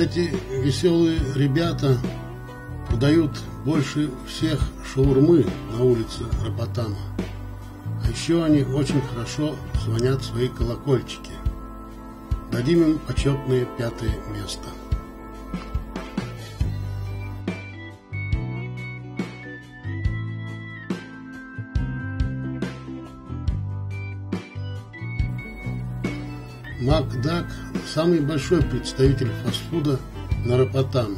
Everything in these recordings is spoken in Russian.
Эти веселые ребята продают больше всех шаурмы на улице Рапатама. А еще они очень хорошо звонят свои колокольчики. Дадим им почетное пятое место. Макдак – самый большой представитель фастфуда на Рапатаме.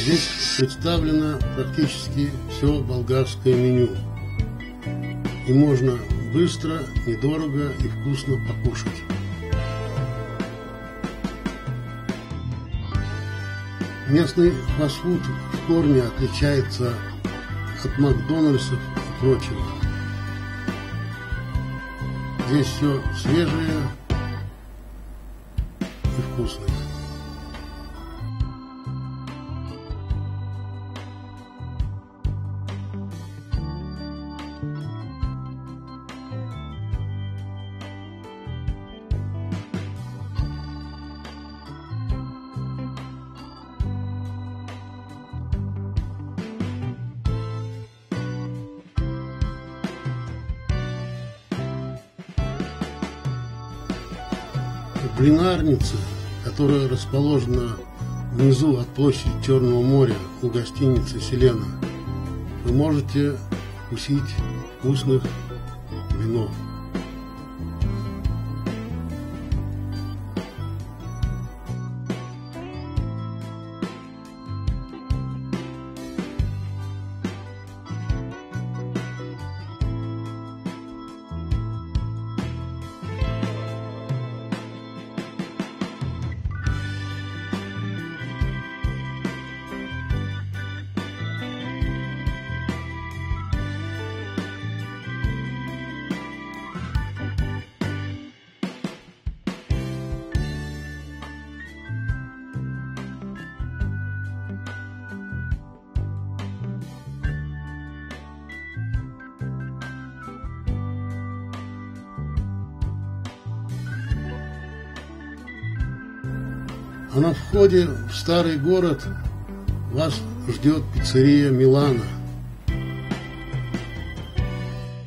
Здесь представлено практически все болгарское меню. И можно быстро, недорого и вкусно покушать. Местный фастфуд в корне отличается от Макдональдсов и прочего. Здесь все свежее и вкусное. Блинарница, которая расположена внизу от площади Черного моря у гостиницы «Селена», вы можете вкусить вкусных винов. На входе в старый город вас ждет пиццерия Милана.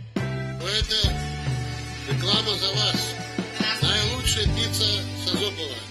Это реклама за вас. Наилучшая пицца Созопова.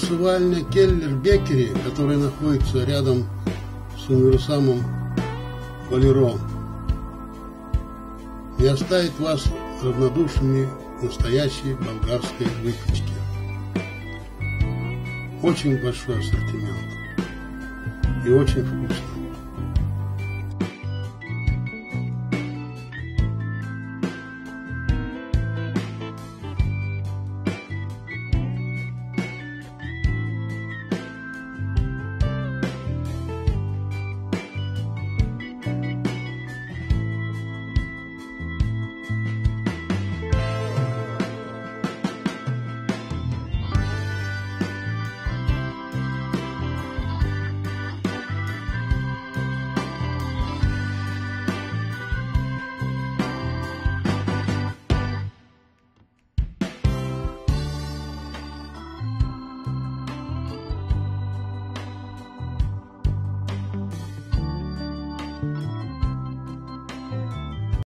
А закусывальня Келлер Бекери, которая находится рядом с универсамом Болеро, не оставит вас равнодушными настоящей болгарской выпечке. Очень большой ассортимент и очень вкусно.